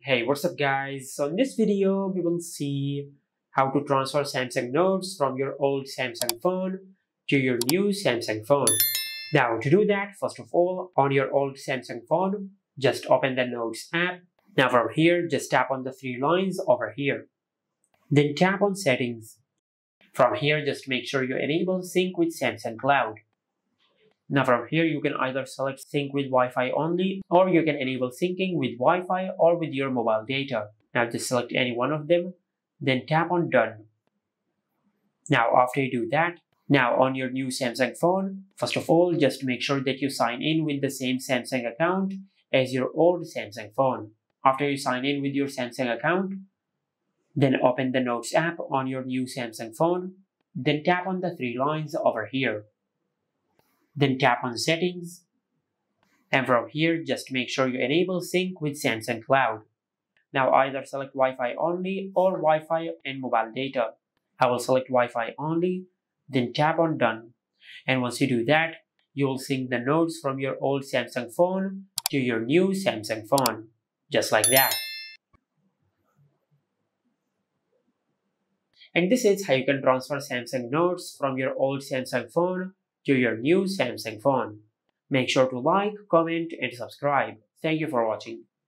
Hey, what's up guys? So in this video, we will see how to transfer Samsung notes from your old Samsung phone to your new Samsung phone. Now to do that, first of all, on your old Samsung phone, just open the Notes app. Now from here, just tap on the three lines over here. Then tap on Settings. From here, just make sure you enable Sync with Samsung Cloud. Now from here, you can either select sync with Wi-Fi only, or you can enable syncing with Wi-Fi or with your mobile data. Now just select any one of them, then tap on done. Now after you do that, now on your new Samsung phone, first of all, just make sure that you sign in with the same Samsung account as your old Samsung phone. After you sign in with your Samsung account, then open the Notes app on your new Samsung phone, then tap on the three lines over here. Then tap on settings. And from here, just make sure you enable sync with Samsung Cloud. Now either select Wi-Fi only or Wi-Fi and mobile data. I will select Wi-Fi only, then tap on done. And once you do that, you will sync the notes from your old Samsung phone to your new Samsung phone. Just like that. And this is how you can transfer Samsung notes from your old Samsung phone to your new Samsung phone. Make sure to like, comment and subscribe. Thank you for watching.